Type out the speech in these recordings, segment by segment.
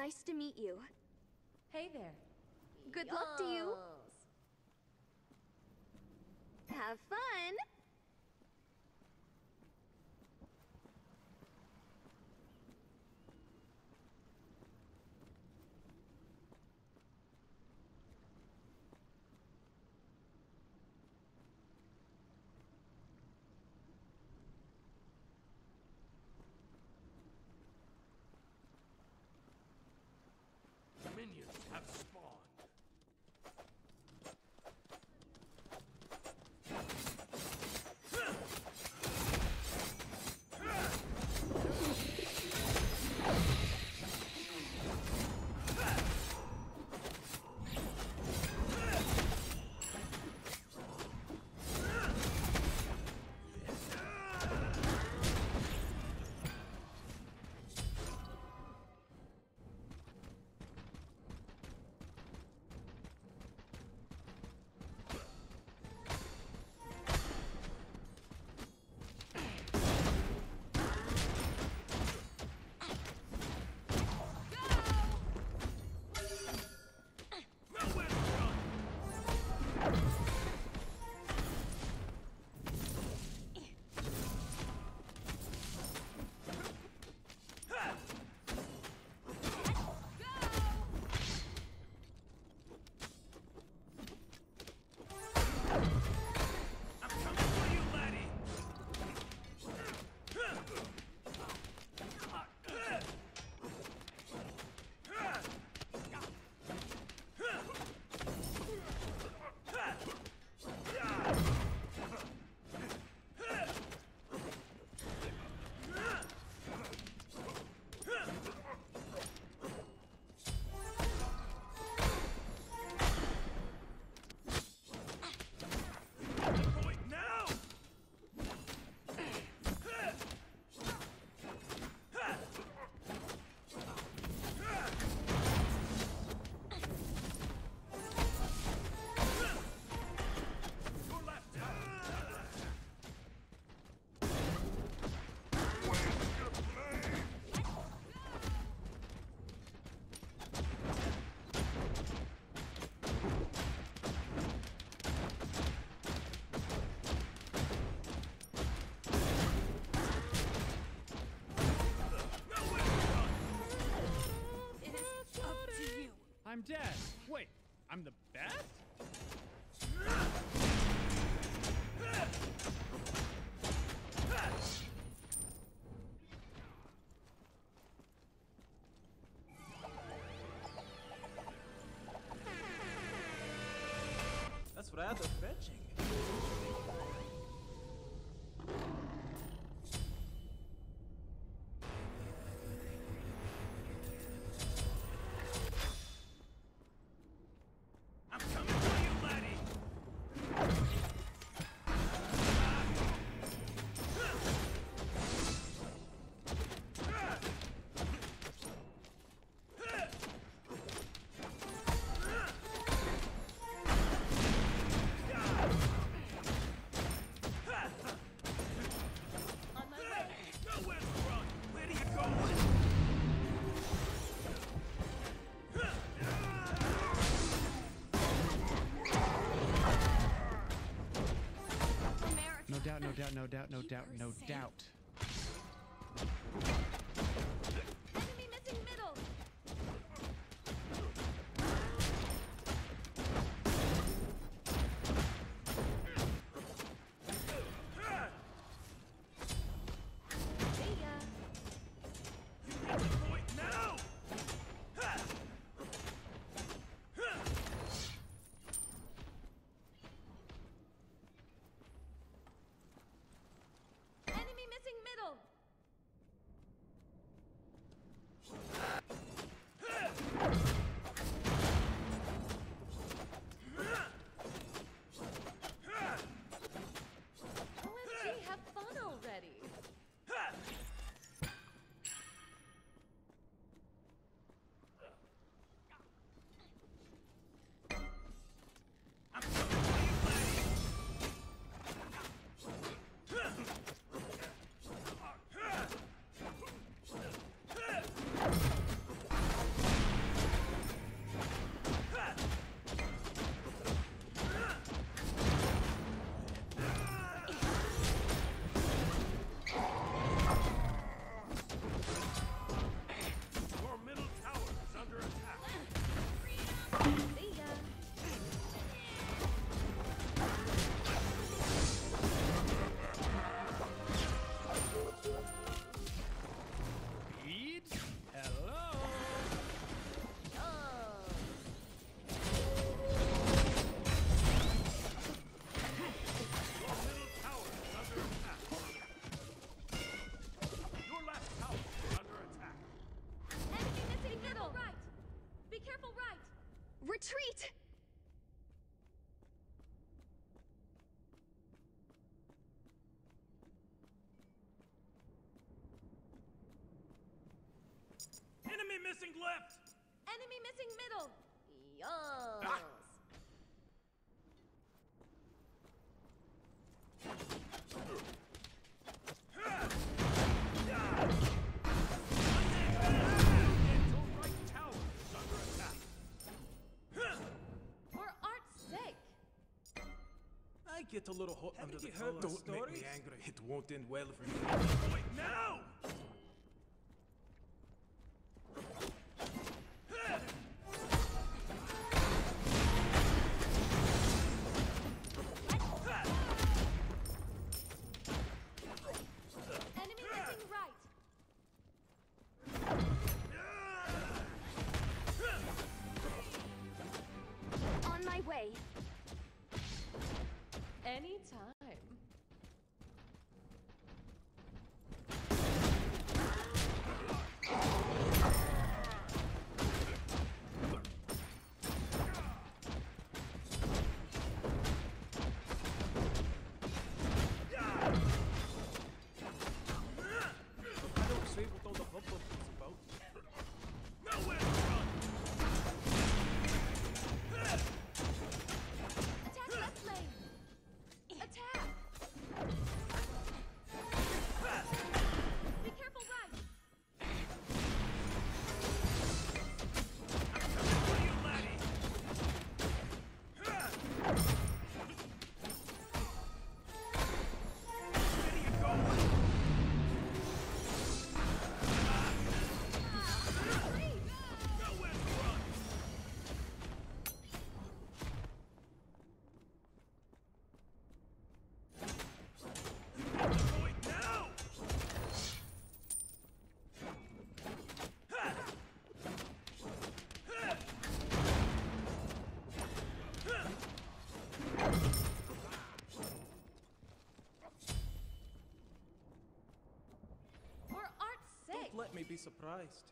Nice to meet you. Hey there. Good luck to you. Have fun! I'm dead. Wait, I'm the best? That's what I had to fetching. Doubt, no doubt, no doubt, no doubt, retreat! Enemy missing left! Enemy missing middle! Yum. Ah. get a little hot under the collar. Don't make me angry. It won't end well for me. Wait, now! let me be surprised.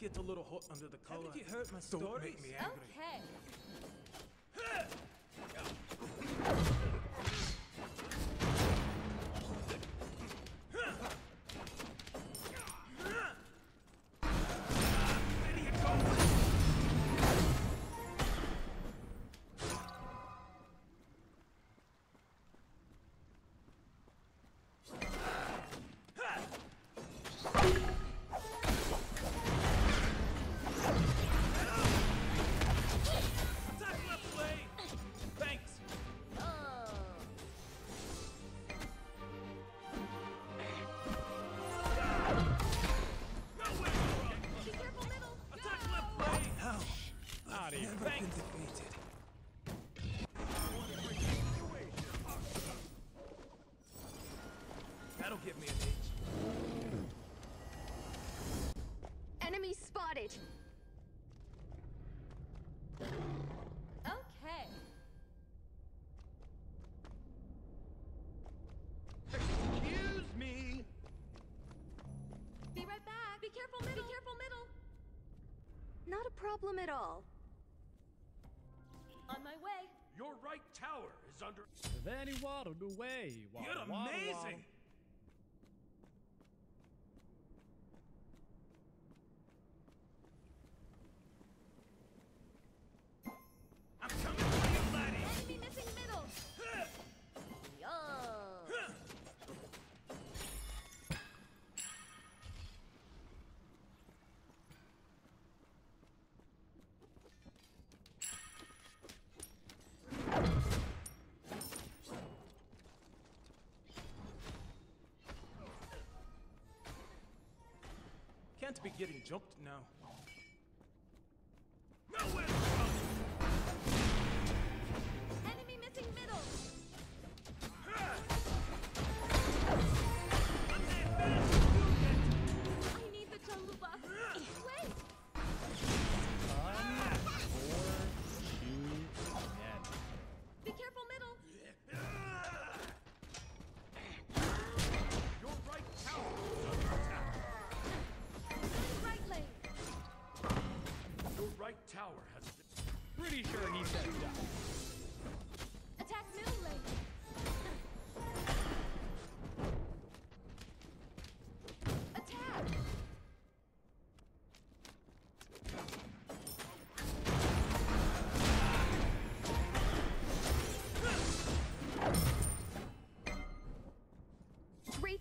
gets a little hot under the collar. Haven't you heard my story? Don't make me angry. Okay. problem at all. On my way. Your right tower is under... Then he waddled away Water, You're water, amazing! Water. can't be getting jumped now.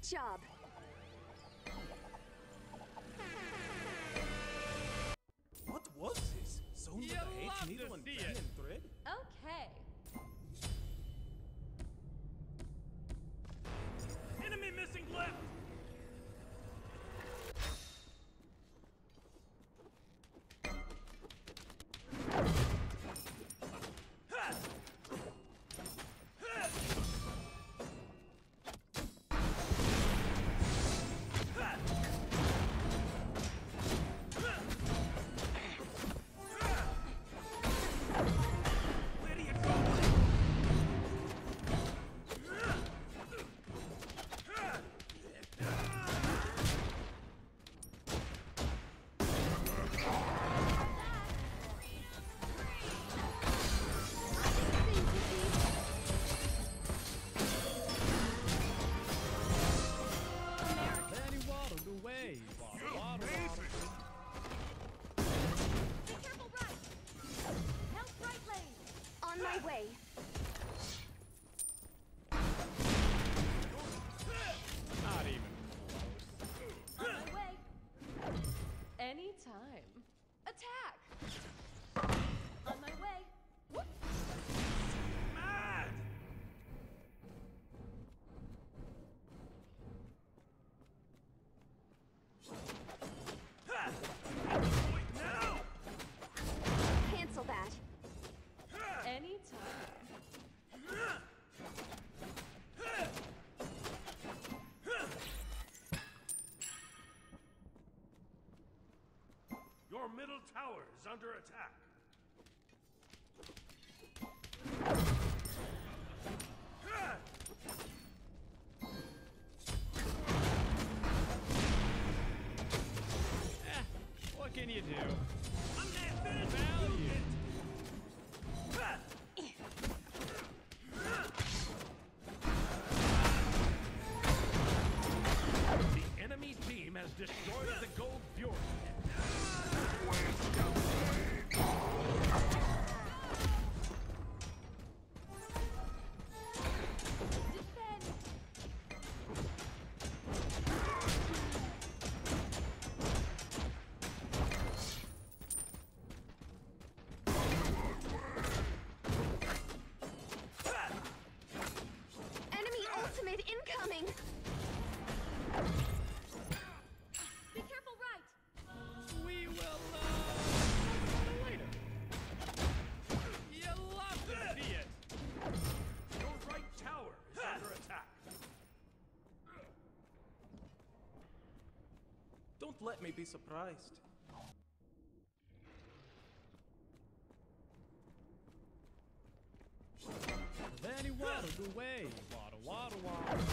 job. towers under attack. Let me be surprised. Then he waddled away. Waddle, waddle, waddle.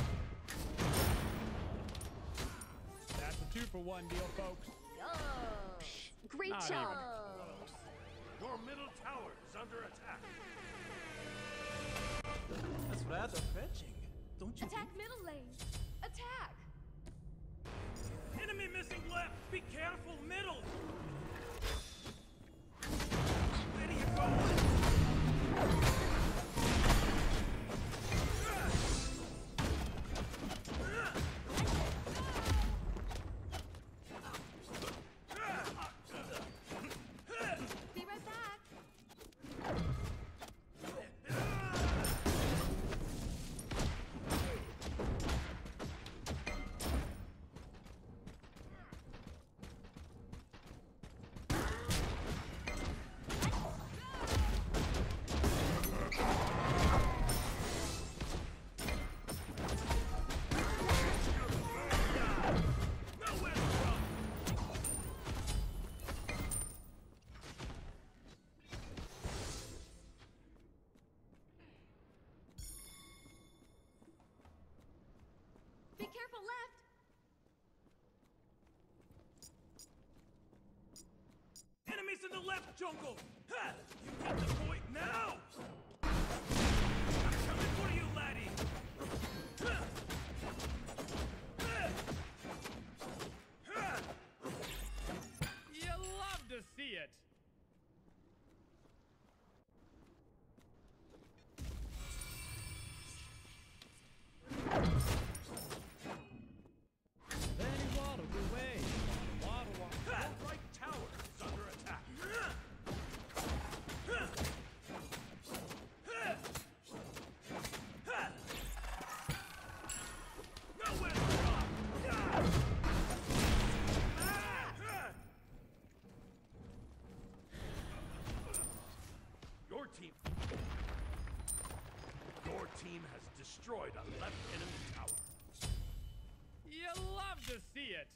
That's a two for one deal, folks. Oh, great Not job. Your middle tower is under attack. That's rather fetching. Don't you? Attack middle lane. Missing left! Be careful, middle! Where you going? Left jungle! Ha! You get the point now! Team has destroyed a left enemy tower. You love to see it.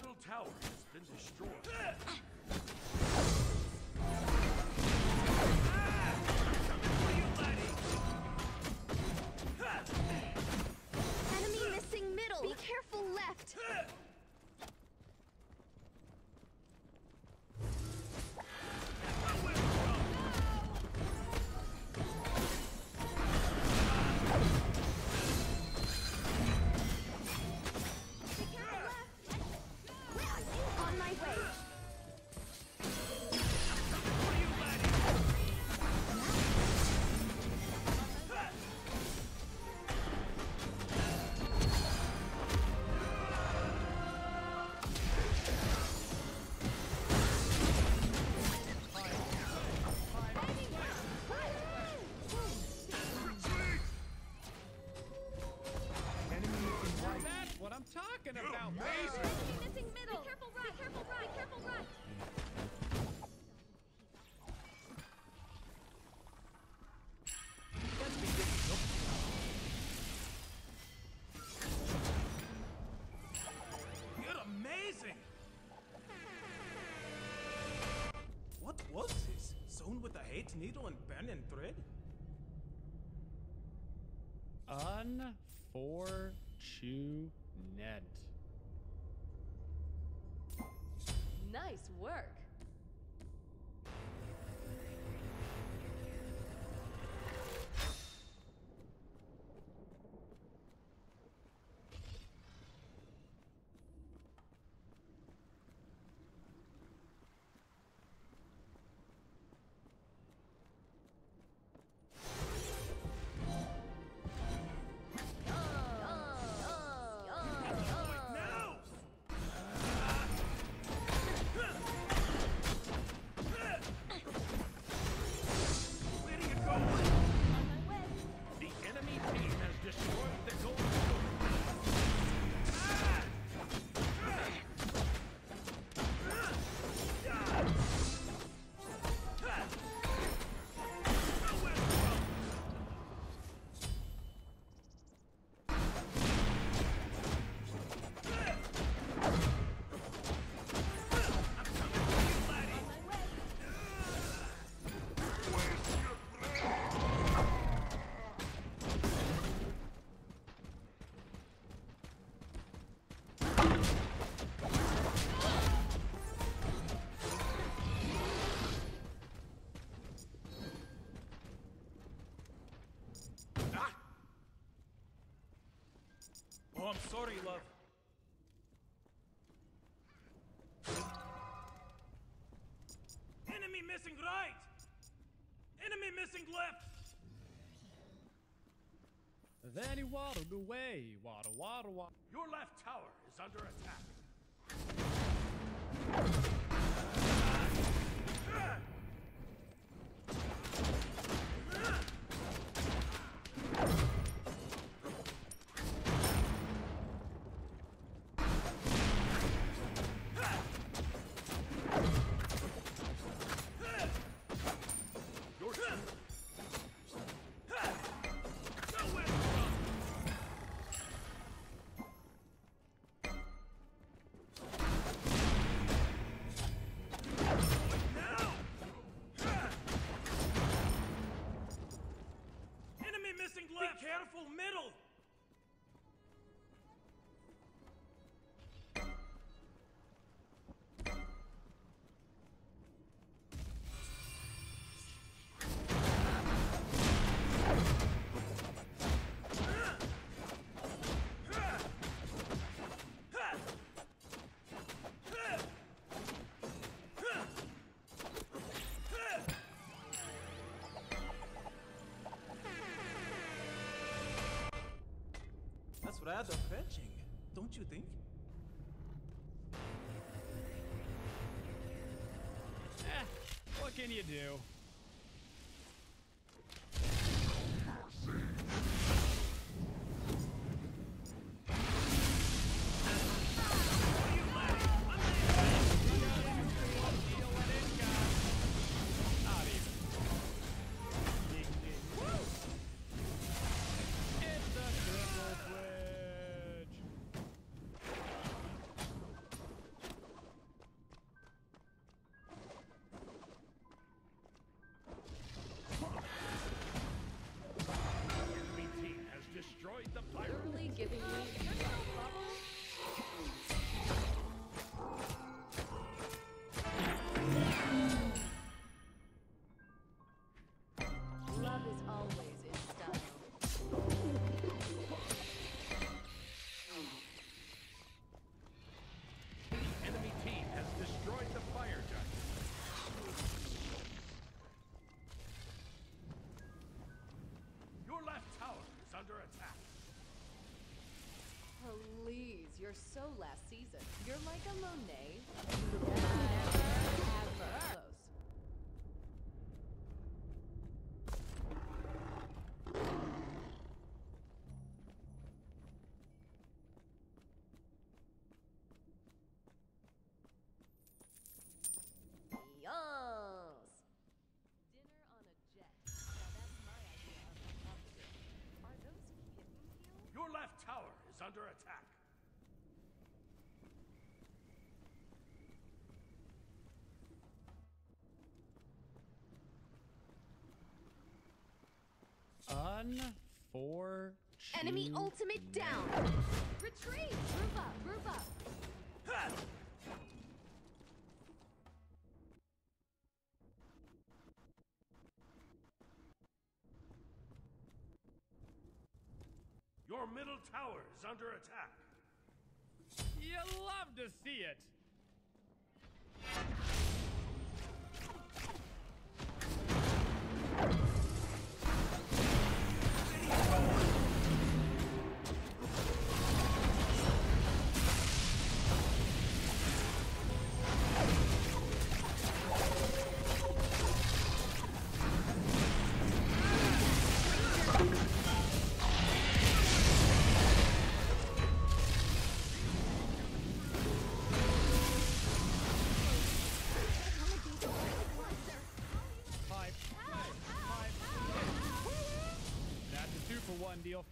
Middle tower has been destroyed. I'm talking about. Enemy missing middle. Be careful right. Careful right. Careful right. Let's be getting You're amazing! What was this? Sewn with a hate needle and burning thread? Unfortunate. Nice Oh, I'm sorry, love. Enemy missing right! Enemy missing left! Then he waddled away. Waddle, waddle, waddle. Your left tower is under attack. That's rather fetching, don't you think? Eh, what can you do? So last season. You're like a Monet. Yes. Dinner on a jet. Now that's my idea of a positive. Are those kitten heels? Your left tower is under attack. Unfortunate. Enemy ultimate down. Retreat! Group up, group up. Your middle tower is under attack. You love to see it.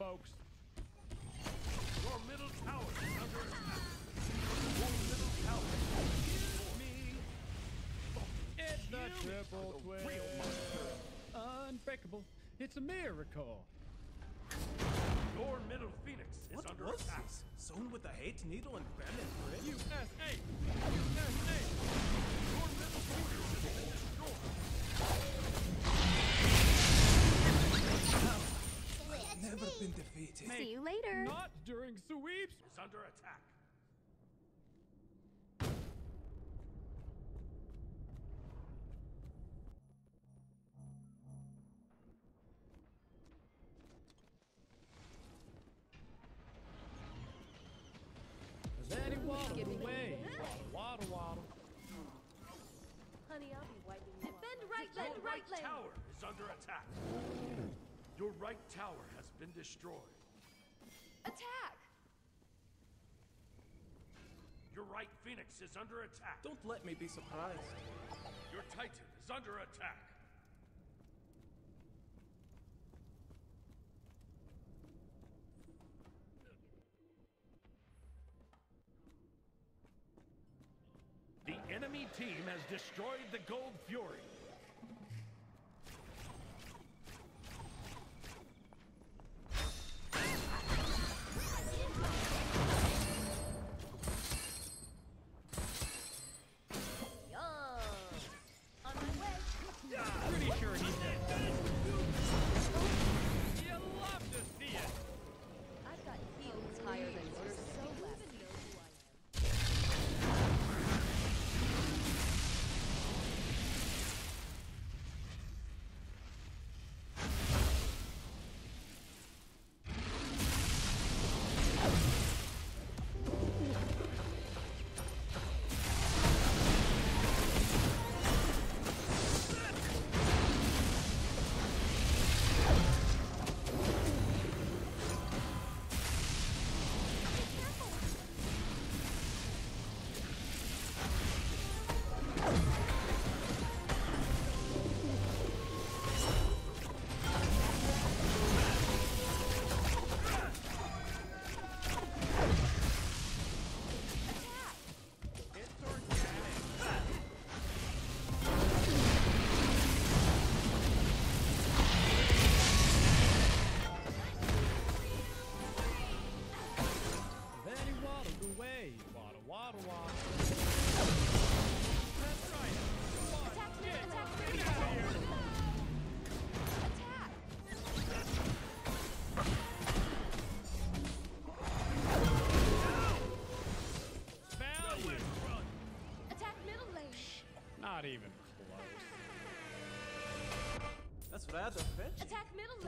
Folks. Your middle tower is under attack. Your middle tower. Me. It's the triple twist. Unbreakable. It's a miracle. Your middle phoenix is What under attack. this? Zone with the hate needle and Bennett Bridge? USA. Been defeated. See you later. Not during sweeps. is under attack. Does waddle away? Waddle, waddle, waddle. Honey, I'll be wiping you. Defend right Your lane, right right tower is under attack. Your right tower has been destroyed. Attack! Your right phoenix is under attack. Don't let me be surprised. Your titan is under attack. The enemy team has destroyed the Gold Fury.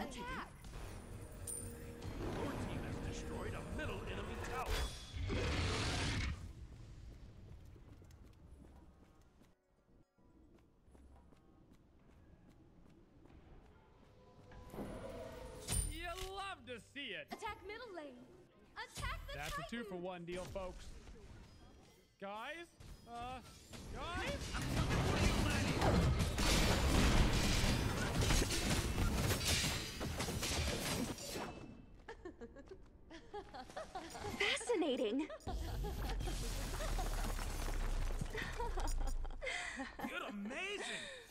Attack middle lane. Attack! Your team has destroyed a middle enemy tower. You love to see it. Attack middle lane. Attack the That's a two for one deal, folks. Guys? Uh, guys? Fascinating. You're amazing.